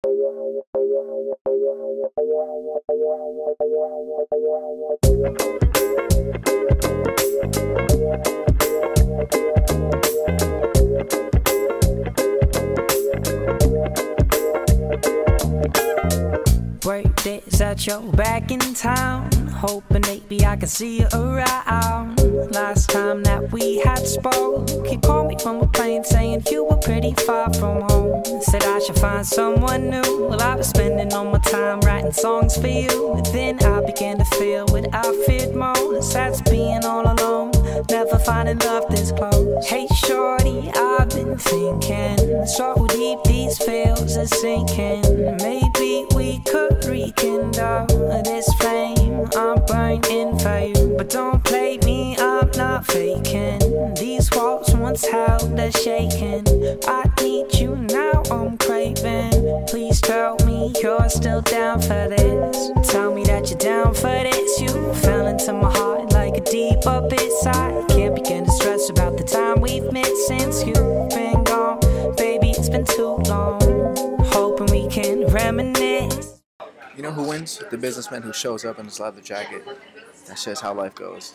Thank you. Birthdays at your back in town. Hoping maybe I can see you around. Last time that we had spoke, you called me from a plane saying you were pretty far from home. Said I should find someone new. Well, I was spending all my time writing songs for you. And then I began to feel what I feared most. That's being all alone. Never finding love this close. Hey, shorty, I've been thinking. So deep these feels are sinking. Maybe don't play me. I'm not faking. These walls once held us shaking. I need you now. I'm craving. Please tell me you're still down for this. Tell me that you're down for this. You fell into my heart like a deep up inside. Can't begin to stress about the time we've missed since you've been gone. Baby, it's been too long. Hoping we can reminisce. You know who wins? The businessman who shows up in his leather jacket. That's just how life goes.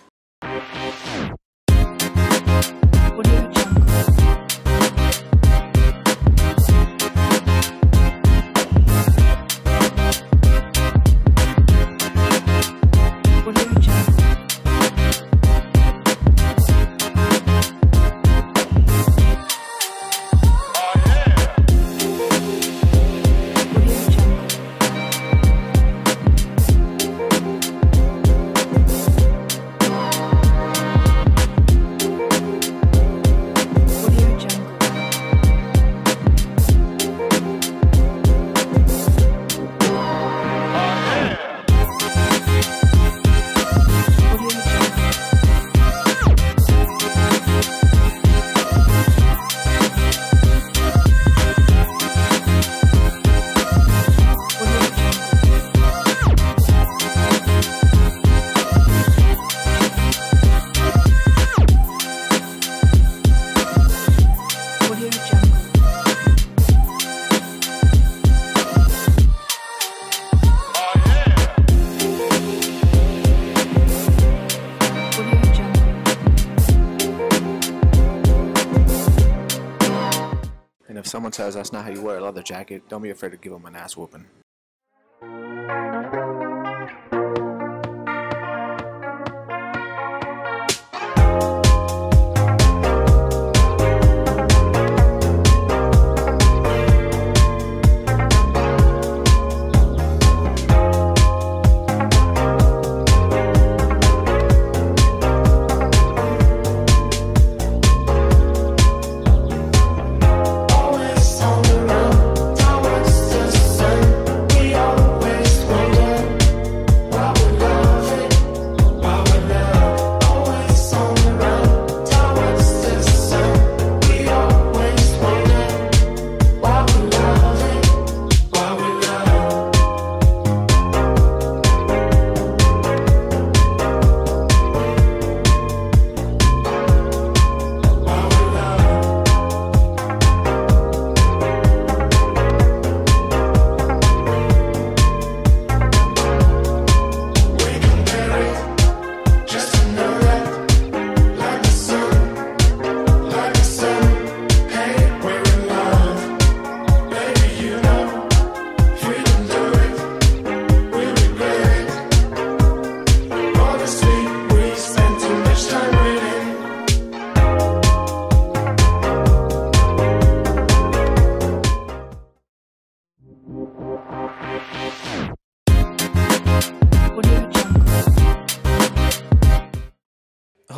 If someone says that's not how you wear a leather jacket, don't be afraid to give them an ass whooping.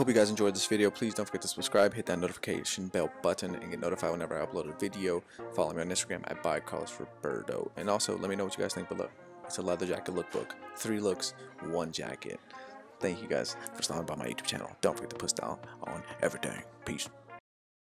Hope you guys enjoyed this video. Please don't forget to subscribe, hit that notification bell button, and get notified whenever I upload a video. Follow me on Instagram at by Carlos Roberto. And also, let me know what you guys think below. It's a leather jacket lookbook. Three looks, one jacket. Thank you guys for stopping by my YouTube channel. Don't forget to push down on everything. Peace.